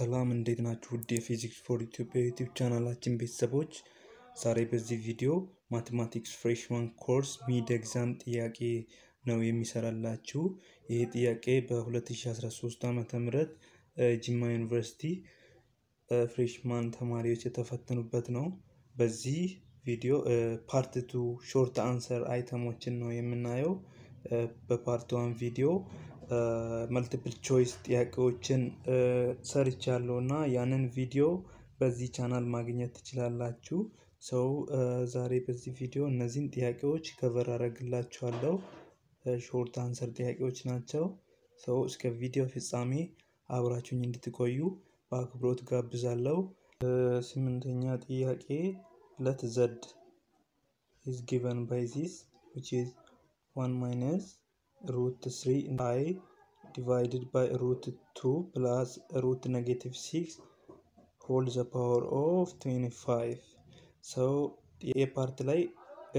ሰላም እንዴት ናችሁ? ውድ የ Physics for Ethiopia YouTube ቻናላችን ቤተሰቦች፣ ዛሬ በዚህ ቪዲዮ mathematics freshman course mid exam ጥያቄ ነው የሚሰራላችሁ። ይህ ጥያቄ በ2013 ዓ ም ጅማ ዩኒቨርሲቲ freshman ተማሪዎች የተፈተኑበት ነው። በዚህ ቪዲዮ part two short answer item ኦችን ነው የምናየው። በ part one ቪዲዮ multiple choice ጥያቄዎችን ሰርቻለሁ እና ያንን ቪዲዮ በዚህ ቻናል ማግኘት ትችላላችሁ። so ዛሬ በዚህ ቪዲዮ እነዚህን ጥያቄዎች cover አደርግላችኋለሁ። short answer ጥያቄዎች ናቸው። so እስከ ቪዲዮ ፍጻሜ አብራችሁኝ እንድትቆዩ በአክብሮት ጋብዛለሁ። ስምንተኛ ጥያቄ let z is given by this which is 1 minus root 3 i divided by root 2 plus root negative 6 whole the power of 25 so a part ላይ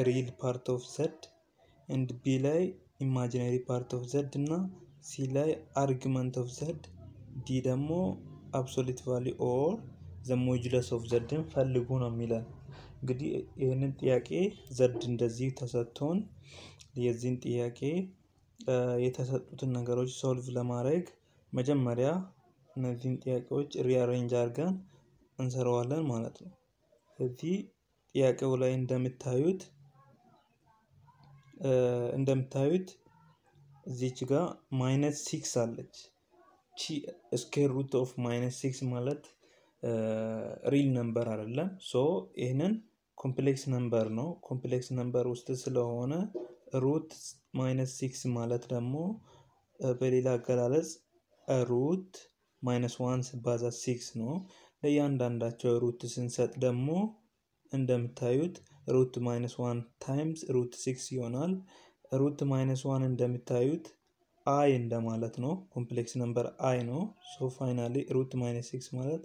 real part of z and b ላይ imaginary part of z እና c ላይ argument of z d ደግሞ absolute value or the modulus of z ን ፈልጉ ነው የሚለን። እንግዲህ ይህንን ጥያቄ z እንደዚህ ተሰጥቶን የዚህን ጥያቄ የተሰጡትን ነገሮች solve ለማድረግ መጀመሪያ እነዚህን ጥያቄዎች rearrange አድርገን እንሰራዋለን ማለት ነው። እዚህ ጥያቄው ላይ እንደምታዩት እንደምታዩት እዚች ጋር minus six አለች። ቺ square root of minus six ማለት real number አይደለም። so ይህንን complex number ነው። complex number ውስጥ ስለሆነ root minus six ማለት ደግሞ በሌላ አገላለጽ root minus one ሲባዛ six ነው። ለእያንዳንዳቸው root ስንሰጥ ደግሞ እንደምታዩት root minus one times root six ይሆናል። root minus one እንደምታዩት i እንደማለት ነው። complex number i ነው። so finally root minus six ማለት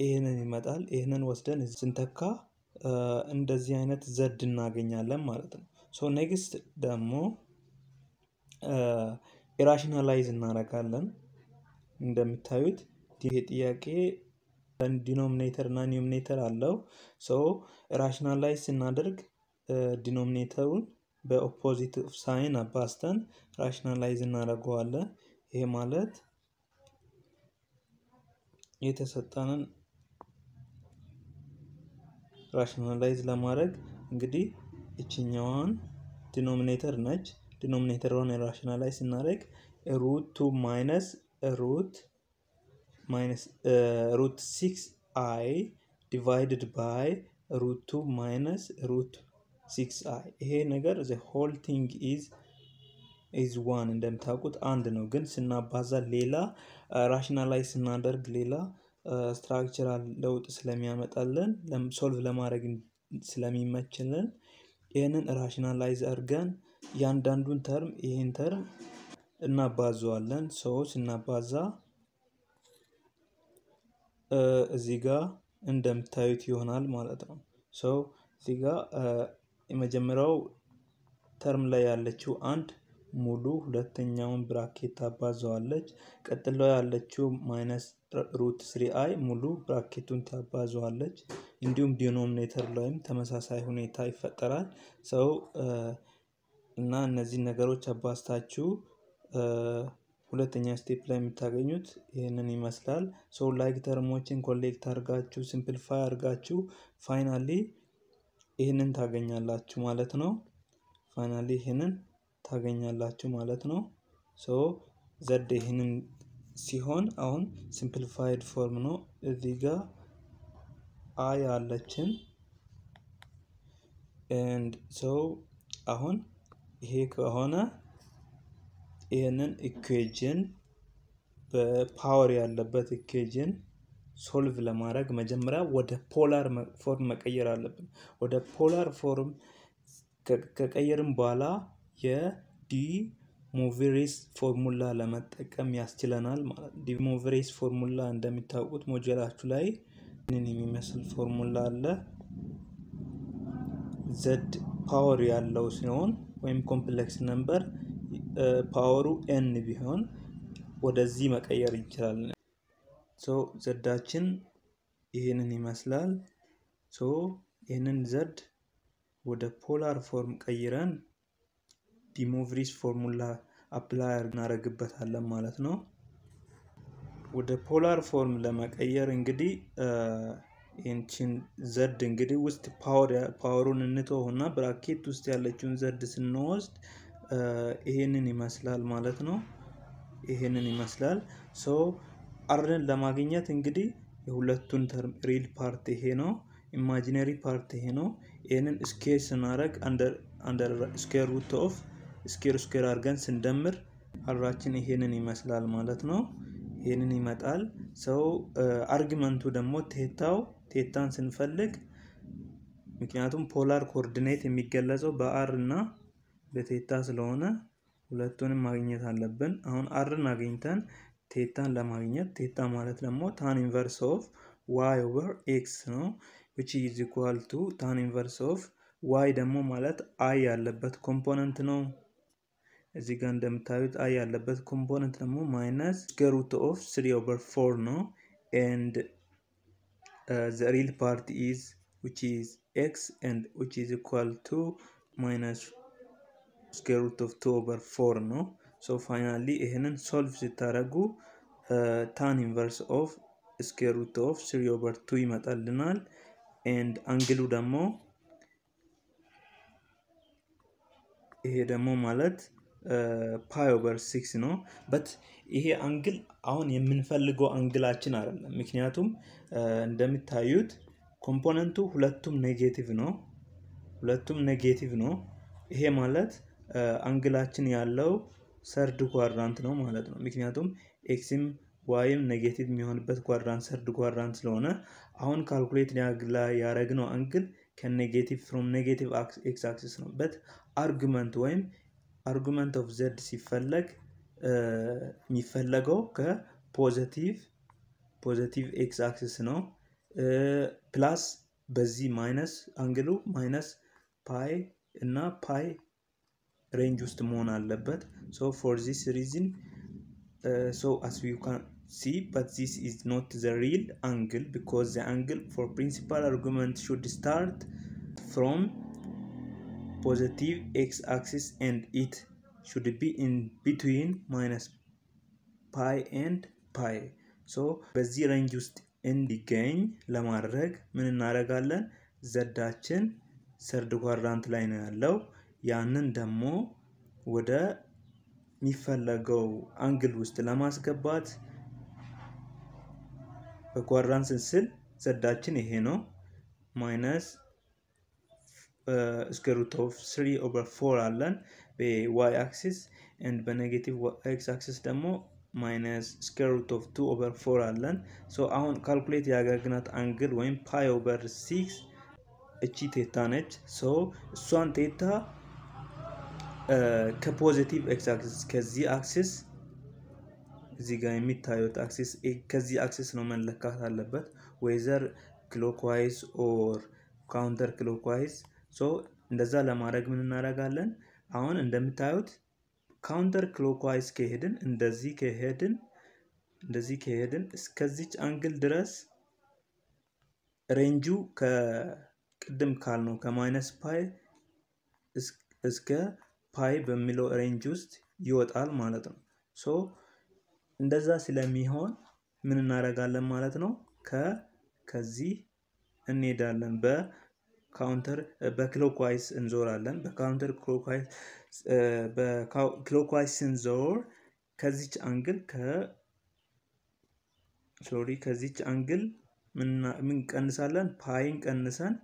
ይህንን ይመጣል። ይህንን ወስደን ስንተካ እንደዚህ አይነት z እናገኛለን ማለት ነው። so next ደግሞ rationalize እናደርጋለን። እንደምታዩት ይሄ ጥያቄ denominator እና numerator አለው። so rationalize ስናደርግ denominator ኡን በ opposite sign አባዝተን rationalize እናደርገዋለን። ይሄ ማለት የተሰጠንን rationalize ለማድረግ እንግዲህ እችኛዋን denominator ነች። denominator ኧዋን rationalize ስናደርግ root two minus root minus root six i divided by root two minus root six i ይሄ ነገር the whole thing is is one እንደምታውቁት አንድ ነው። ግን ስናባዛ ሌላ rationalize ስናደርግ ሌላ structural ለውጥ ስለሚያመጣልን solve ለማድረግ ስለሚመችልን ይህንን rationalize አድርገን እያንዳንዱን term ይህን term እናባዘዋለን። so ስናባዛ እዚህ ጋር እንደምታዩት ይሆናል ማለት ነው። so እዚህ ጋር የመጀመሪያው term ላይ ያለችው አንድ ሙሉ ሁለተኛውን bracket ታባዘዋለች። ቀጥሎ ያለችው minus root three i ሙሉ bracket ኡን ታባዘዋለች። እንዲሁም denominator ላይም ተመሳሳይ ሁኔታ ይፈጠራል። so እና እነዚህ ነገሮች አባዝታችሁ ሁለተኛ step ላይ የምታገኙት ይህንን ይመስላል። so like term ኦችን collect አድርጋችሁ simplify አድርጋችሁ finally ይህንን ታገኛላችሁ ማለት ነው። finally ይህንን ታገኛላችሁ ማለት ነው። so z ይህንን ሲሆን አሁን simplified form ነው። እዚህ ጋር i አለችን and so አሁን ይሄ ከሆነ ይህንን equation በ power ያለበት equation solve ለማድረግ መጀመሪያ ወደ polar form መቀየር አለብን። ወደ polar form ከቀየርም በኋላ የ De Moivre's formula ለመጠቀም ያስችለናል ማለት ነው። De Moivre's formula እንደሚታወቁት module ኣችሁ ላይ ምን የሚመስል ፎርሙላ አለ። z power ያለው ሲሆን ወይም complex number power ኡ n ቢሆን ወደዚህ መቀየር እንችላለን። so z ኣችን ይህንን ይመስላል። so ይህንን z ወደ polar form ቀይረን De Moivre's formula apply እናደርግበታለን ማለት ነው። ወደ polar form ለመቀየር እንግዲህ ይህችን z እንግዲህ ውስጥ power ኡን እንተውና bracket ውስጥ ያለችውን z ስንወስድ ይሄንን ይመስላል ማለት ነው። ይሄንን ይመስላል። so r ን ለማግኘት እንግዲህ የሁለቱን term real part ይሄ ነው፣ imaginary part ይሄ ነው። ይህንን square ስናደርግ under square root of square square አድርገን ስንደምር r ኣችን ይሄንን ይመስላል ማለት ነው። ይህንን ይመጣል። so argument ኡ ደግሞ theta ው theta ን ስንፈልግ ምክንያቱም polar coordinate የሚገለጸው በ r እና በ theta ስለሆነ ሁለቱንም ማግኘት አለብን። አሁን r ን አግኝተን theta ን ለማግኘት theta ማለት ደግሞ tan inverse of y over x ነው which is equal to tan inverse of y ደግሞ ማለት i ያለበት component ነው። እዚህ ጋር እንደምታዩት i ያለበት component ደግሞ minus square root of three over four ነው and the real part is which is x and which is equal to minus square root of two over four ነው። so finally ይህንን solve ስታደርጉ tan inverse of square root of three over two ይመጣልናል። and angle ኡ ደግሞ ይሄ ደግሞ ማለት pi over six ነው። but ይሄ angle አሁን የምንፈልገው angle ኣችን አይደለም። ምክንያቱም እንደሚታዩት component ኡ ሁለቱም negative ነው። ሁለቱም negative ነው። ይሄ ማለት angle ኣችን ያለው third quadrant ነው ማለት ነው። ምክንያቱም x ም y ም negative የሚሆንበት quadrant third quadrant ስለሆነ አሁን calculate ያደረግነው angle ከ negative from negative x-axis ነው። but argument ወይም argument of z ሲፈለግ የሚፈለገው ከ positive positive x-axis ነው። plus በዚህ minus angle ኡ minus pi እና pi range ውስጥ መሆን አለበት። so for this reason so as you can see but this is not the real angle because the angle for principal argument should start from positive x-axis and it should be in between minus pi and pi so በዚህ range ውስጥ እንዲገኝ ለማድረግ ምን እናደርጋለን? z ኣችን third quadrant ላይ ነው ያለው። ያንን ደግሞ ወደ የሚፈለገው angle ውስጥ ለማስገባት በ quadrant ስንስል z ኣችን ይሄ ነው minus square root of three over four አለን በ y-axis and በ negative x-axis ደግሞ minus square root of two over four አለን። so አሁን calculate ያደረግናት angle ወይም pi over six እቺ theta ነች። so እሷን theta ከ positive x-axis ከዚህ axis እዚህ ጋር የሚታዩት አክሲስ ከዚህ አክሲስ ነው መለካት አለበት whether clockwise or counter clockwise እንደዛ ለማድረግ ምን እናደርጋለን? አሁን እንደምታዩት counter clockwise ከሄድን እንደዚህ ከሄድን እንደዚህ ከሄድን እስከዚች angle ድረስ range ኡ ከቅድም ካልነው ከ minus pi እስከ pi በሚለው range ውስጥ ይወጣል ማለት ነው። so እንደዛ ስለሚሆን ምን እናደርጋለን ማለት ነው? ከዚህ እንሄዳለን በ counter በ clockwise እንዞራለን። በ counter clockwise ስንዞር ከዚች angle ከ sorry ከዚች angle ምን ቀንሳለን? pi ን ቀንሰን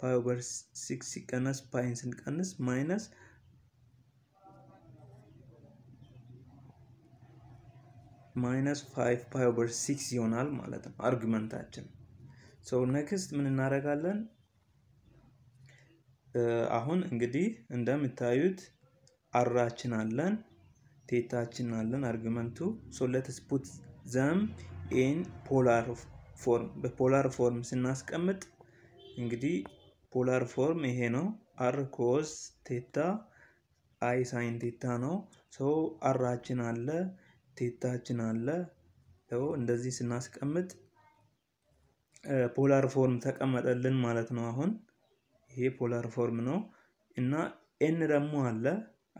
pi over six ሲቀነስ pi ን ስንቀንስ minus minus five pi over six ይሆናል ማለት ነው argument ኣችን። so next ምን እናደርጋለን? አሁን እንግዲህ እንደምታዩት r ኣችን አለን theta ኣችን አለን argument ኡ so let's put them in polar form። በ polar form ስናስቀምጥ እንግዲህ polar form ይሄ ነው። r cos theta i sine theta ነው። so r ኣችን አለ theta ኣችን አለ። እንደዚህ ስናስቀምጥ polar form ተቀመጠልን ማለት ነው። አሁን ይሄ polar form ነው እና n ደግሞ አለ።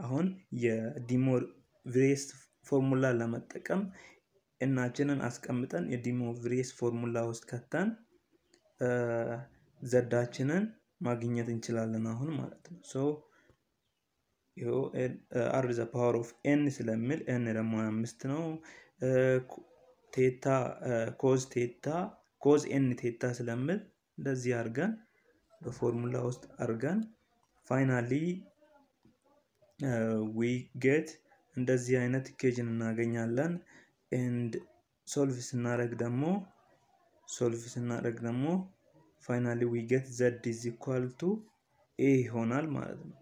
አሁን የዲሞቭሬስ ፎርሙላ ለመጠቀም ኤናችንን አስቀምጠን የዲሞቭሬስ ፎርሙላ ውስጥ ከተን z ኣችንን ማግኘት እንችላለን አሁን ማለት ነው። so r the power of n ስለሚል n ደግሞ አምስት ነው። theta cos theta cos n theta ስለምል እንደዚህ አድርገን በፎርሙላ ውስጥ አድርገን finally we እንደዚህ አይነት equation እናገኛለን። and solve ስናደርግ ደግሞ solve ስናደርግ ደግሞ finally we z is equal to a ይሆናል ማለት ነው።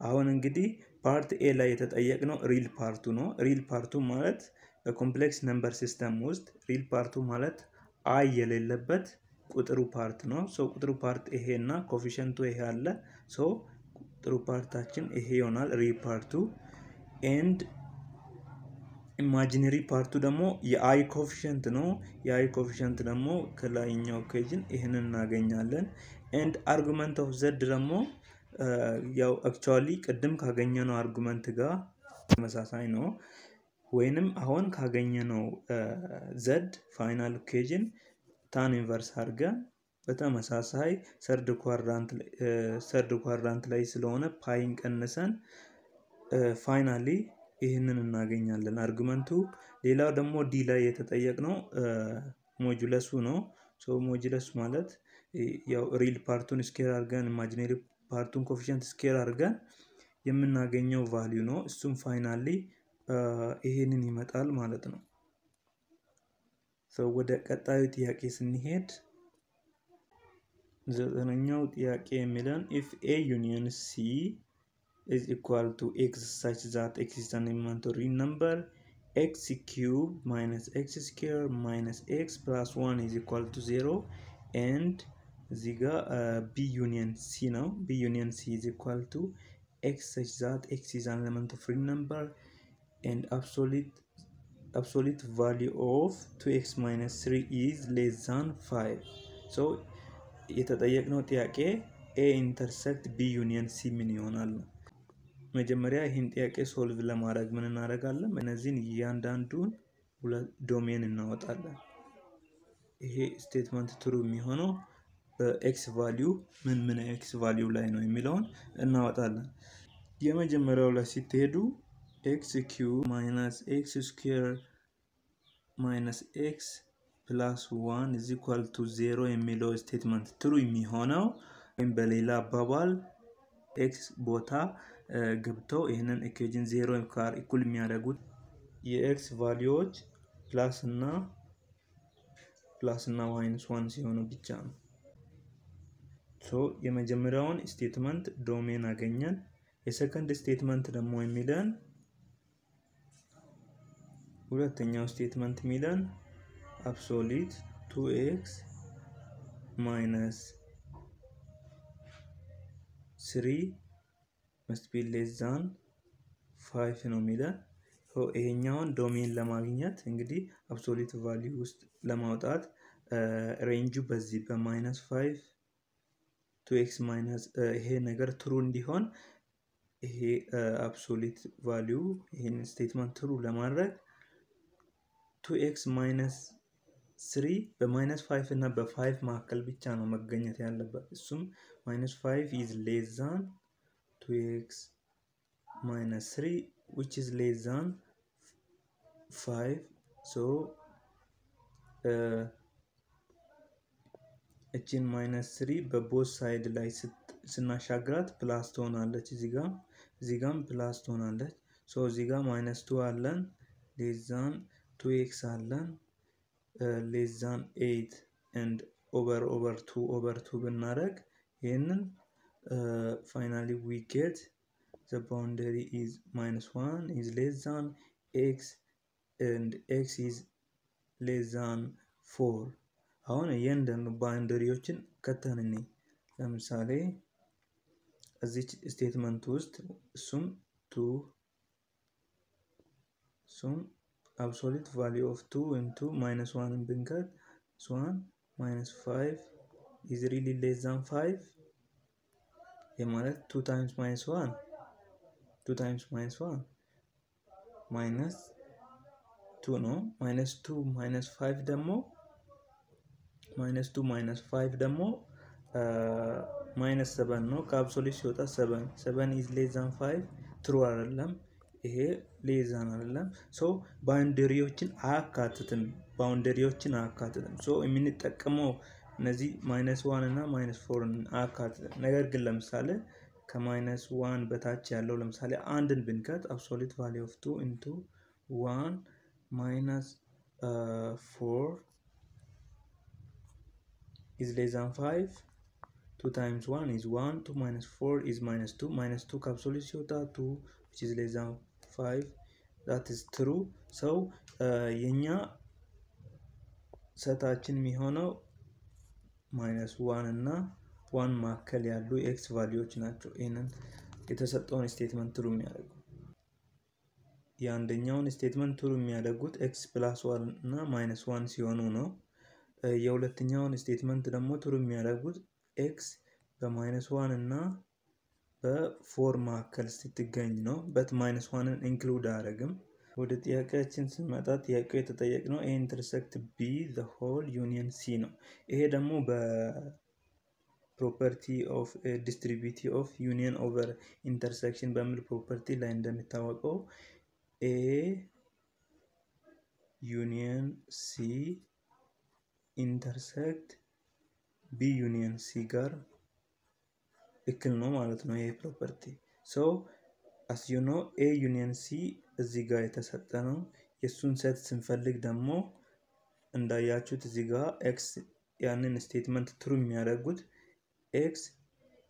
አሁን እንግዲህ ፓርት ኤ ላይ የተጠየቅነው ሪል ፓርቱ ነው። ሪል ፓርቱ ማለት በኮምፕሌክስ ነምበር ሲስተም ውስጥ ሪል ፓርቱ ማለት i የሌለበት ቁጥሩ part ነው። so ቁጥሩ part ይሄ እና coefficient ኡ ይሄ አለ። so ቁጥሩ part ኣችን ይሄ ይሆናል ሪል ፓርቱ። ኤንድ ኢማጂነሪ ፓርቱ ደግሞ የአይ ኮፊሸንት ነው። የአይ ኮፊሸንት ደግሞ ከላይኛው equation ይህንን እናገኛለን። and argument of z ደግሞ ያው actually ቅድም ካገኘነው argument ጋር ተመሳሳይ ነው። ወይንም አሁን ካገኘነው z final equation tan inverse አድርገን በተመሳሳይ third quadrant ላይ ስለሆነ pi ን ቀንሰን finally ይህንን እናገኛለን argument ኡ። ሌላው ደግሞ d ላይ የተጠየቅነው modulus ኡ ነው። so modulus ማለት ያው real part ኡን square አድርገን imaginary part ኡን coefficient square አድርገን የምናገኘው value ነው። እሱም finally ይሄንን ይመጣል ማለት ነው። ወደ ቀጣዩ ጥያቄ ስንሄድ ዘጠነኛው ጥያቄ የሚለን ኢፍ ኤ ዩኒየን ሲ is equal to x such that x is an elementary number x cube minus x square minus x plus 1 is equal to 0 and እዚህ ጋር ቢ ዩኒየን ሲ ነው። ቢ ዩኒየን ሲ is equal to x such that x is an elementary number and absolute absolute value of 2x minus 3 is less than 5 so የተጠየቅነው ጥያቄ A intersect B union C ምን ይሆናል ነው። መጀመሪያ ይህን ጥያቄ solve ለማድረግ ምን እናደርጋለን? እነዚህን እያንዳንዱን domain እናወጣለን። ይሄ statement true የሚሆነው በ x value ምን ምን x value ላይ ነው የሚለውን እናወጣለን። የመጀመሪያው ላይ ሲትሄዱ x cubed minus x square minus x plus one is equal to zero የሚለው statement true የሚሆነው ወይም በሌላ አባባል x ቦታ ገብተው ይህንን equation zero ጋር እኩል የሚያደርጉት የ x value ዎች plus እና plus እና minus one ሲሆኑ ብቻ ነው። so የመጀመሪያውን statement domain አገኘን። የ second statement ደግሞ የሚለን ሁለተኛው statement የሚለን absolute two x minus three must be less five ነው የሚለን። ይሄኛውን domain ለማግኘት እንግዲህ absolute value ውስጥ ለማውጣት range ኡ በዚህ በ minus five two x minus ይሄ ነገር true እንዲሆን ይሄ absolute value ይህን statement true ለማድረግ two x minus three በ minus five እና በ five መካከል ብቻ ነው መገኘት ያለበት። እሱም minus five is less than two x minus three which is less than five so እችን minus three በ both side ላይ ስናሻግራት plus ትሆናለች። እዚህ ጋም እዚህ ጋም plus ትሆናለች። so እዚህ ጋር minus two አለን less than two x አለን less than eight and over over two over two ብናደረግ ይህንን finally we get the boundary is minus one is less than x and x is less than four። አሁን እያንዳንዱ boundary ዎችን ከተንኔ ለምሳሌ እዚች statement ውስጥ እሱም two እሱም absolute value of two into minus one ን ብንከት one minus five is really less than five ይህ ማለት two times minus one two times minus one minus two ነው። minus two minus five ደግሞ minus two minus five ደግሞ minus seven ነው። ከ absolute ሲወጣ seven seven is less than five true አይደለም። ይሄ less than አይደለም። so boundary ዎችን አያካትትም። boundary ዎችን አያካትትም። so የምንጠቀመው እነዚህ minus one እና minus four ን አያካትትም። ነገር ግን ለምሳሌ ከ minus one በታች ያለው ለምሳሌ አንድን ብንከት absolute value of two into one minus four is less than five two times one is one two minus four is minus two minus two ከ absolute ሲወጣ two which is less than five that is true so የኛ set ኣችን የሚሆነው minus one እና one መካከል ያሉ x value ዎች ናቸው። ይህንን የተሰጠውን statement true የሚያደርጉ የአንደኛውን statement true የሚያደርጉት x plus one እና minus one ሲሆኑ ነው። የሁለተኛውን statement ደግሞ true የሚያደርጉት x በ minus one እና በ four መካከል ስትገኝ ነው። but minus one ን include አያደርግም። ወደ ጥያቄያችን ስንመጣ ጥያቄው የተጠየቅነው A intersect B the whole union C ነው። ይሄ ደግሞ በ property of distributivity of union over intersection በሚል property ላይ እንደሚታወቀው A union C intersect B union C ጋር እኩል ነው ማለት ነው። ይሄ property so as you know A union C እዚህ ጋር የተሰጠ ነው። የእሱን set ስንፈልግ ደግሞ እንዳያችሁት እዚህ ጋር x ያንን statement true የሚያደርጉት x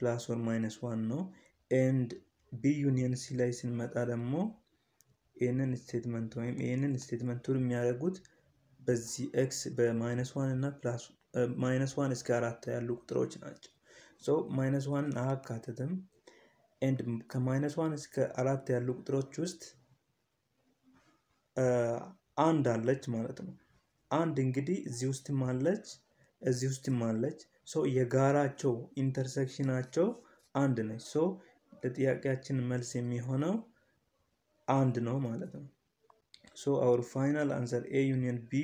plus or minus one ነው። and B union C ላይ ስንመጣ ደግሞ ይህንን statement ወይም ይህንን statement true የሚያደርጉት በዚህ x በ minus one እና minus one እስከ አራት ያሉ ቁጥሮች ናቸው። minus one ን አያካትትም። and ከ minus one እስከ አራት ያሉ ቁጥሮች ውስጥ አንድ አለች ማለት ነው። አንድ እንግዲህ እዚህ ውስጥም አለች፣ እዚህ ውስጥም አለች። so የጋራቸው intersection አቸው አንድ ነች። so ለጥያቄያችን መልስ የሚሆነው አንድ ነው ማለት ነው። so our final answer A union B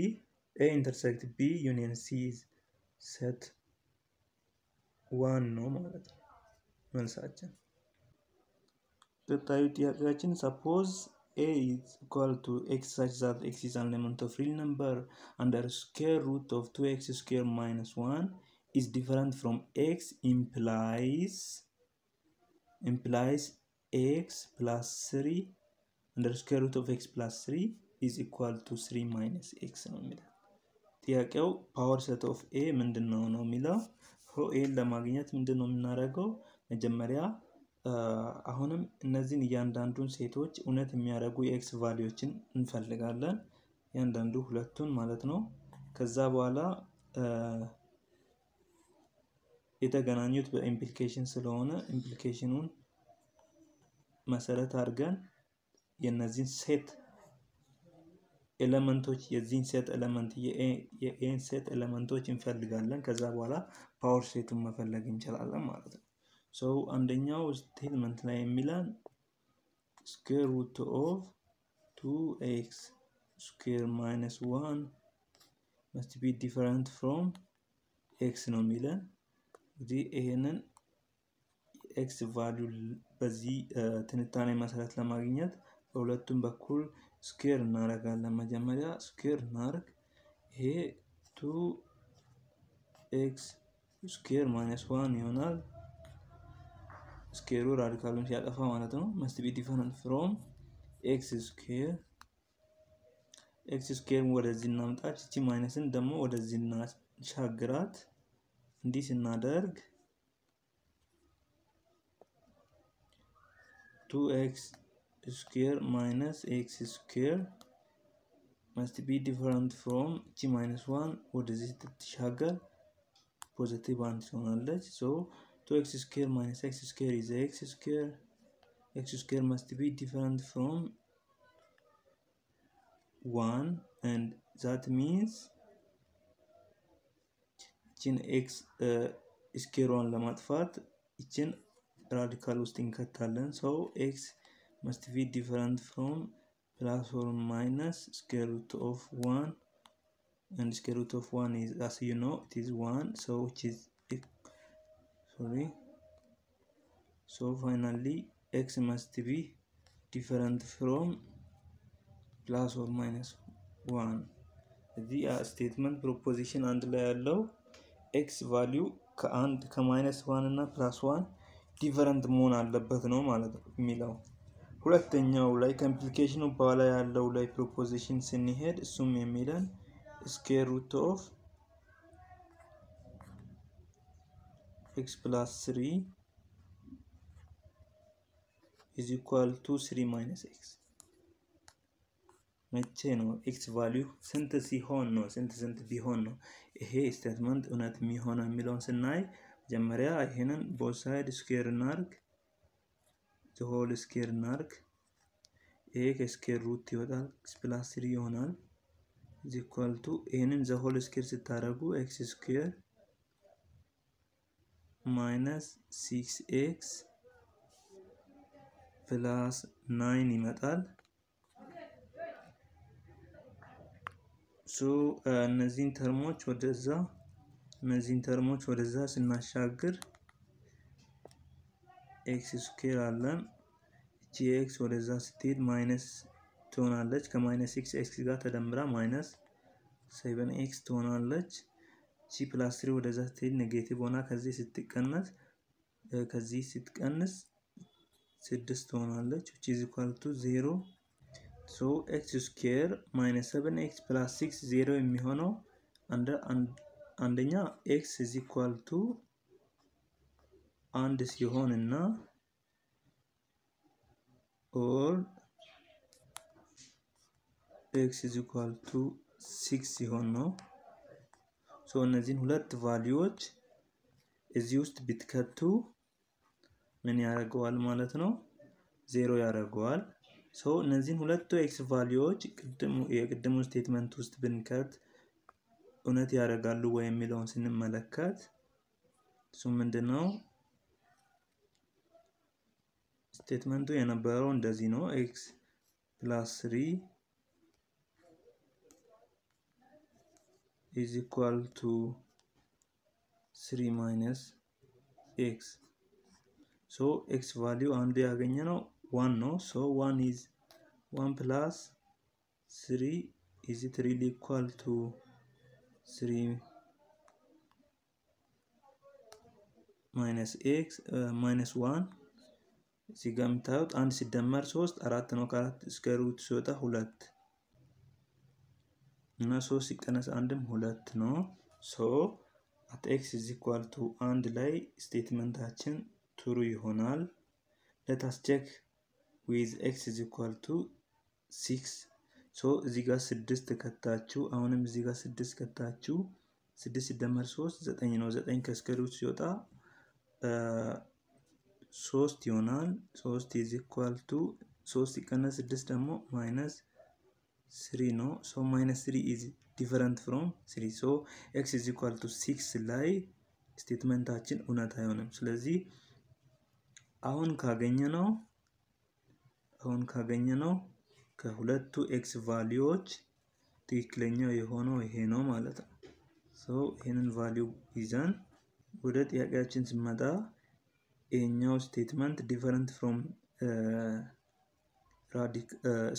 A intersect B union C set one ነው ማለት ነው መልሳችን። ቀጣዩ ጥያቄያችን suppose A is equal to x such that x is an element of real number under square root of two x square minus one is different from x implies implies x plus three under square root of x plus three is equal to three minus x ነው የሚለው። ጥያቄው power set of A ምንድን ነው ነው የሚለው A ን ለማግኘት ምንድን ነው የምናደርገው? መጀመሪያ አሁንም እነዚህን እያንዳንዱን set ኦች እውነት የሚያደርጉ የ x value ኦችን እንፈልጋለን። እያንዳንዱ ሁለቱን ማለት ነው። ከዛ በኋላ የተገናኙት በ implication ስለሆነ implication ኑን መሰረት አድርገን የነዚህን ሴት ኤሌመንቶች የዚህን ሴት ኤሌመንት የኤን ሴት ኤሌመንቶች እንፈልጋለን። ከዛ በኋላ power set ኡን መፈለግ እንችላለን ማለት ነው። so አንደኛው statement ላይ የሚለን square root of two x square minus one must be different from x ነው የሚለን። እንግዲህ ይሄንን x value በዚህ ትንታኔ መሰረት ለማግኘት በሁለቱም በኩል square እናደርጋለን። መጀመሪያ square እናደርግ። ይሄ two x square minus one ይሆናል። square ኡ radical ኡን ሲያጠፋ ማለት ነው። must be different from x square x square ወደዚህ እናምጣች። እቺ minus ን ደግሞ ወደዚህ እናሻግራት። እንዲህ ስናደርግ two x square minus x square must be different from እቺ minus one ወደዚህ ስትሻገር positive አንድ ትሆናለች። so two x square minus x square is x square x square must be different from one and that means ይችን ኤክስ ስኬሯን ለማጥፋት ይችን radical ውስጥ እንከታለን። so x must be different from plus or minus square root of one and square root of 1 is as you know it is 1 so which is sorry so finally x must be different from plus or minus 1 እዚህ statement proposition አንድ ላይ ያለው x value ከአንድ ከ minus one እና plus one different መሆን አለበት ነው ማለት ነው የሚለው። ሁለተኛው ላይ ከ implication ኑ በኋላ ያለው ላይ proposition ስንሄድ እሱም የሚለን square root of x plus three is equal to three minus x መቼ ነው x value ስንት ሲሆን ነው ስንት ስንት ቢሆን ነው ይሄ statement እውነት የሚሆነው የሚለውን ስናይ መጀመሪያ ይሄንን both side square እናርግ whole square እናርግ ይሄ ከ square root ይወጣል x plus three ይሆናል to ይህንን the whole square ስታደርጉ x square minus six x plus nine ይመጣል። so እነዚህን term ኦች ወደዛ እነዚህን term ኦች ወደዛ ስናሻግር x square አለን። እቺ x ወደዛ ስትሄድ minus ትሆናለች። ከ minus six x ጋር ተደምራ minus seven x ትሆናለች። ቺ plus three ወደዛ ስትሄድ negative ሆና ከዚህ ስትቀነስ ከዚህ ስትቀንስ ስድስት ትሆናለች። which is equal to zero so x square minus seven x plus six zero የሚሆነው አንደኛ x is equal to አንድ ሲሆን እና or x is equal to six ሲሆን ነው። so እነዚህን ሁለት value ኦች እዚህ ውስጥ ብትከቱ ምን ያደርገዋል ማለት ነው? ዜሮ ያደርገዋል። so እነዚህን ሁለቱ x value ኦች የቅድሙ statement ውስጥ ብንከት እውነት ያደርጋሉ ወይ የሚለውን ስንመለከት እሱ ምንድን ነው? statement ኡ የነበረው እንደዚህ ነው። x plus three is equal to 3 minus x so x value አንዱ ያገኘነው 1 ነው so 1 is 1 plus 3 is it really equal to 3 minus x uh, minus 1 እዚህ ጋር የምታዩት አንድ ሲደመር 3 አራት ነው ከአራት square root ሲወጣ ሁለት እና ሶስት ሲቀነስ አንድም ሁለት ነው። so at x is equal to አንድ ላይ statement ኣችን true ይሆናል። let us check with x is equal to six so እዚህ ጋር ስድስት ከታችሁ አሁንም እዚህ ጋር ስድስት ከታችሁ ስድስት ሲደመር ሶስት ዘጠኝ ነው። ዘጠኝ square root ሲወጣ ሶስት ይሆናል። ሶስት is equal to ሶስት ሲቀነስ ስድስት ደግሞ minus three ነው። so minus three is different from three so x is equal to six ላይ statement ኣችን እውነት አይሆንም። ስለዚህ አሁን ካገኘነው አሁን ካገኘነው ከሁለቱ x value ኦች ትክክለኛው የሆነው ይሄ ነው ማለት ነው። so ይህንን value ይዘን ወደ ጥያቄያችን ስንመጣ ይሄኛው statement different from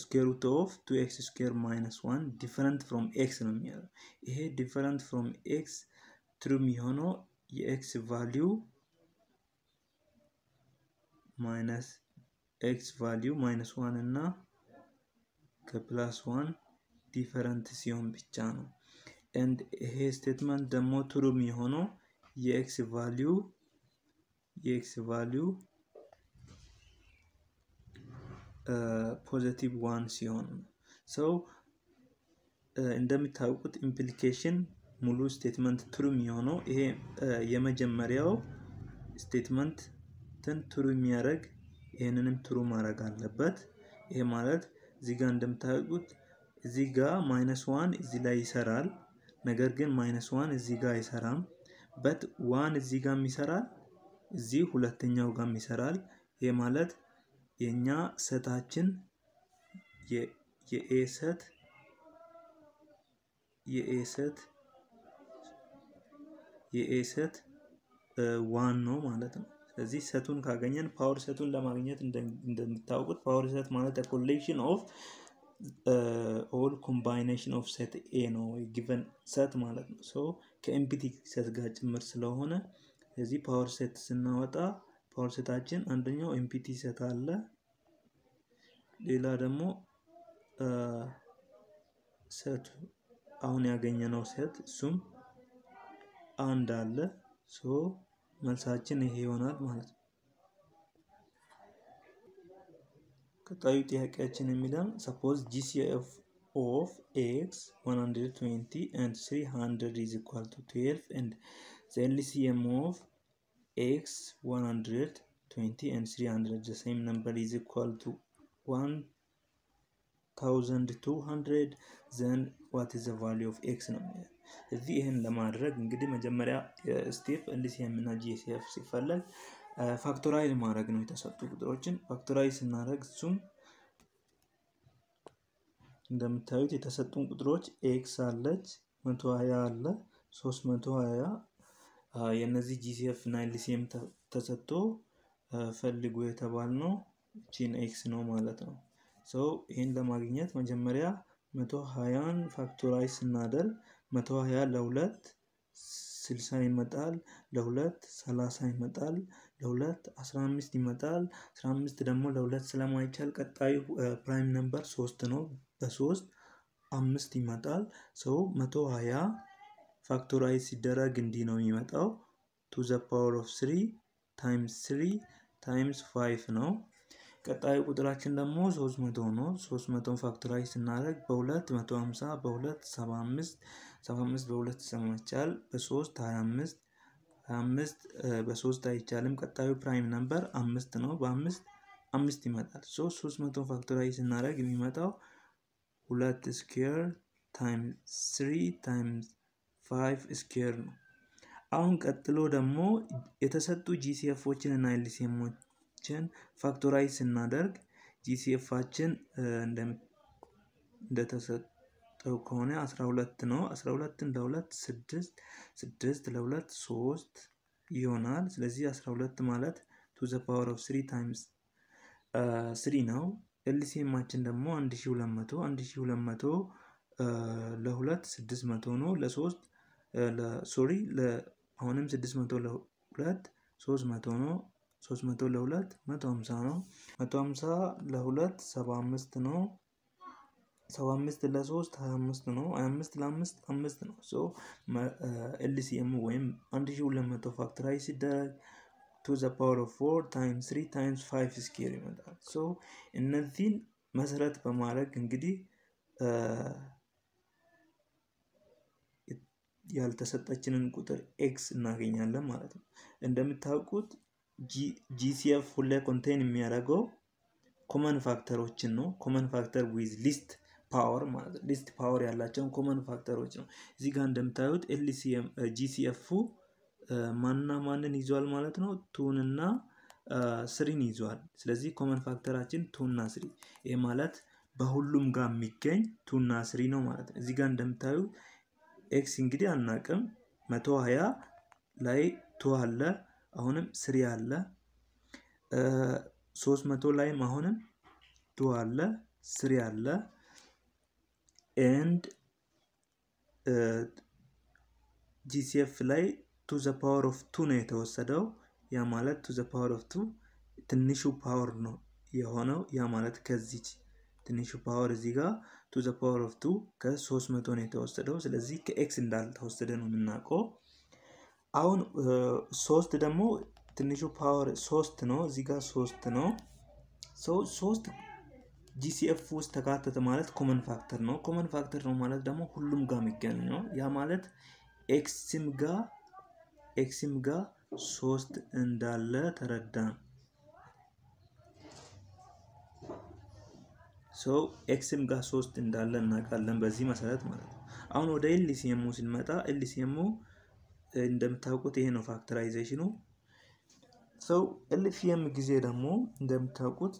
square root of two x square minus one different from x ነው የሚለው። ይሄ different from x true የሚሆነው የ x value minus x value minus one እና ከ plus one different ሲሆን ብቻ ነው። and ይሄ statement ደግሞ true የሚሆነው የ x value የ x value positive one ሲሆን so እንደምታውቁት implication ሙሉ statement true የሚሆነው ይሄ የመጀመሪያው statement ን true የሚያደርግ ይህንንም true ማድረግ አለበት። ይሄ ማለት እዚህ ጋር እንደምታውቁት እዚህ ጋር minus one እዚህ ላይ ይሰራል። ነገር ግን minus one እዚህ ጋር አይሰራም። but one እዚህ ጋር ይሰራል፣ እዚህ ሁለተኛው ጋር ይሰራል። ይህ ማለት የእኛ ሰታችን የኤ ሰት የኤ ሰት የኤ ሰት ዋን ነው ማለት ነው። ስለዚህ set ኡን ካገኘን power set ኡን ለማግኘት እንደምታውቁት power set ማለት collection of all combination of set A ነው given set ማለት ነው። so ከ empty set ጋር ጭምር ስለሆነ ስለዚህ power set ስናወጣ power set ኣችን አንደኛው empty set አለ፣ ሌላ ደግሞ set አሁን ያገኘነው set እሱም አንድ አለ። so መልሳችን ይሄ ይሆናል ማለት ነው። ቀጣዩ ጥያቄያችን የሚለን suppose GCF of x 120 and 300 is equal to 12 and the LCM of x 120 and 300 the same number is equal to 1200 then what is the value of x ነው እዚህ ይህን ለማድረግ እንግዲህ መጀመሪያ step LCM እና GCF ሲፈለግ factorize ማድረግ ነው። የተሰጡ ቁጥሮችን factorize ስናደርግ እሱም እንደምታዩት የተሰጡን ቁጥሮች x አለች፣ 120 አለ፣ 300 የእነዚህ GCF እና LCM ተሰጥቶ ፈልጉ የተባልነው ግን x ነው ማለት ነው። so ይህን ለማግኘት መጀመሪያ 120ን factorize ስናደርግ 120 ለሁለት 60 ይመጣል፣ ለሁለት 30 ይመጣል፣ ለሁለት 15 ይመጣል። 15 ደግሞ ለሁለት ስለማይቻል ቀጣዩ prime number 3 ነው። በሶስት አምስት ይመጣል። so 120 factorize ሲደረግ እንዲህ ነው የሚመጣው two the power of 3 times 3 times 5 ነው። ቀጣዩ ቁጥራችን ደግሞ 300 ነው። 300 factorize ስናደርግ በሁለት 150 በሁለት 75 75 በሁለት ስለማይቻል በሶስት 25 25 በሶስት አይቻልም። ቀጣዩ prime number አምስት ነው። በአምስት አምስት ይመጣል። so 300 factorize ስናደርግ የሚመጣው ሁለት square times 3 times 5 square ነው። አሁን ቀጥሎ ደግሞ የተሰጡ GCF ኦችን እና LCM ኦችን factorize ስናደርግ GCF ኣችን እንደተሰጠው ከሆነ 12 ነው። 12ን ለሁለት 6 6 ለሁለት 3 ይሆናል። ስለዚህ 12 ማለት two the power of 3 times 3 ነው። LCM ኣችን ደግሞ 1200 1200 ለሁለት 600 ነው። ለሶስት sorry አሁንም 600 ለሁለት 300 ነው። 300 ለሁለት 150 ነው። 150 ለሁለት 75 ነው። 75 ለሶስት 25 ነው። 25 ለአምስት 5 ነው። so LCM ወይም 1200 factorize ሲደረግ two the power of 4 times 3 times 5 square ይመጣል። so እነዚህን መሰረት በማድረግ እንግዲህ ያልተሰጠችንን ቁጥር x እናገኛለን ማለት ነው። እንደምታውቁት GCF ሁሌ contain የሚያደርገው common factor ኦችን ነው። common factor with least power ማለት ነው። least power ያላቸውን common factor ኦች ነው። እዚህ ጋር እንደምታዩት ጂሲኤፉ ማንና ማንን ይዟል ማለት ነው? two ንና three ን ይዟል። ስለዚህ common factor አችን two ና three። ይህ ማለት በሁሉም ጋር የሚገኝ two ና three ነው ማለት ነው። እዚህ ጋር እንደምታዩ x እንግዲህ አናቅም። መቶ ሀያ ላይ two አለ፣ አሁንም three አለ። ሶስት መቶ ላይም አሁንም two አለ፣ three አለ። and GCF ላይ two the power of two ነው የተወሰደው። ያ ማለት two the power of two ትንሹ power ነው የሆነው። ያ ማለት ከዚች ትንሹ power እዚህ ጋር two the power of two ከ300 ነው የተወሰደው። ስለዚህ ከ x እንዳልተወሰደ ነው የምናውቀው። አሁን ሶስት ደግሞ ትንሹ power ሶስት ነው። እዚህ ጋር ሶስት ነው። ሶስት GCF ውስጥ ተካተተ ማለት common factor ነው። common factor ነው ማለት ደግሞ ሁሉም ጋር የሚገኝ ነው። ያ ማለት ኤክስም ጋር ኤክስም ጋር ሶስት እንዳለ ተረዳን። ሶ ኤክስም ጋር ሶስት እንዳለ እናውቃለን በዚህ መሰረት ማለት ነው። አሁን ወደ LCM ኡ ስንመጣ LCM ኡ እንደምታውቁት ይሄ ነው factorization ኡ። so LCM ጊዜ ደግሞ እንደምታውቁት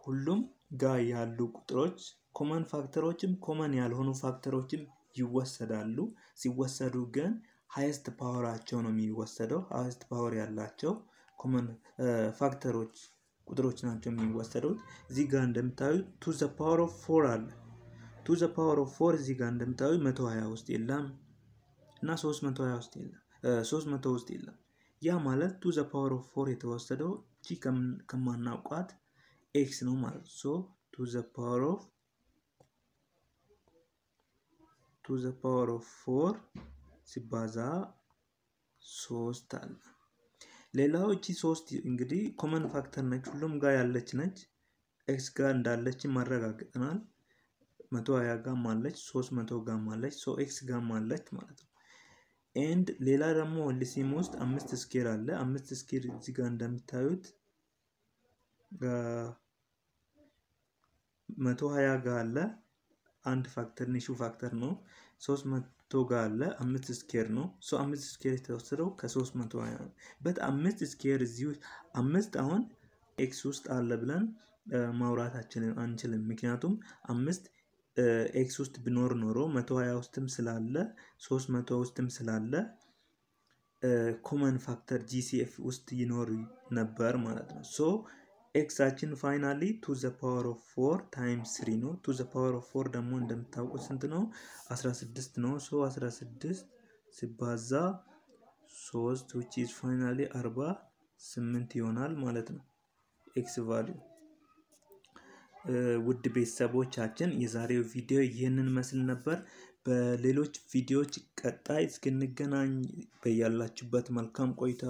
ሁሉም ጋር ያሉ ቁጥሮች common factor ኦችም common ያልሆኑ factor ኦችም ይወሰዳሉ። ሲወሰዱ ግን highest power አቸው ነው የሚወሰደው። highest power ያላቸው common factor ኦች ቁጥሮች ናቸው የሚወሰዱት። እዚህ ጋር እንደምታዩ two the power of four አለ። two the power of four እዚህ ጋር እንደምታዩ መቶ ውስጥ የለም እና ሶስት መቶ ሀያ ውስጥ የለም ሶስት ውስጥ የለም። ያ ማለት two the power of four የተወሰደው እቺ ከማናውቋት x ነው ማለት so two the power of two the power of four ሲባዛ ሶስት አለ። ሌላው እቺ ሶስት እንግዲህ common factor ነች፣ ሁሉም ጋር ያለች ነች። x ጋር እንዳለች ማረጋግጠናል። መቶ ሀያ ጋም አለች፣ ሶስት መቶ ጋም አለች፣ ሶ ኤክስ ጋም አለች ማለት ነው። and ሌላ ደግሞ LCM ውስጥ አምስት square አለ። አምስት square እዚህ ጋር እንደምታዩት መቶ ሀያ ጋር አለ አንድ factor ትንሹ factor ነው። ሶስት መቶ ጋር አለ አምስት square ነው። so አምስት square የተወሰደው ከሶስት መቶ but አምስት square እዚህ አምስት አሁን x ውስጥ አለ ብለን ማውራታችንን አንችልም። ምክንያቱም አምስት x ውስጥ ቢኖር ኖሮ መቶ ሀያ ውስጥም ስላለ ሶስት መቶ ውስጥም ስላለ common factor GCF ውስጥ ይኖር ነበር ማለት ነው። so x አችን finally two the power of four times three ነው። two the power of four ደግሞ እንደምታውቁት ስንት ነው? 16 ነው። so 16 ሲባዛ 3 which is finally 48 ይሆናል ማለት ነው x value። ውድ ቤተሰቦቻችን የዛሬው ቪዲዮ ይህንን መሳይ ነበር። በሌሎች ቪዲዮዎች ቀጣይ እስክንገናኝ በያላችሁበት መልካም ቆይታ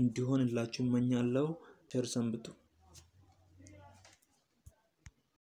እንዲሆንላችሁ እመኛለሁ። ቸር ሰንብቱ።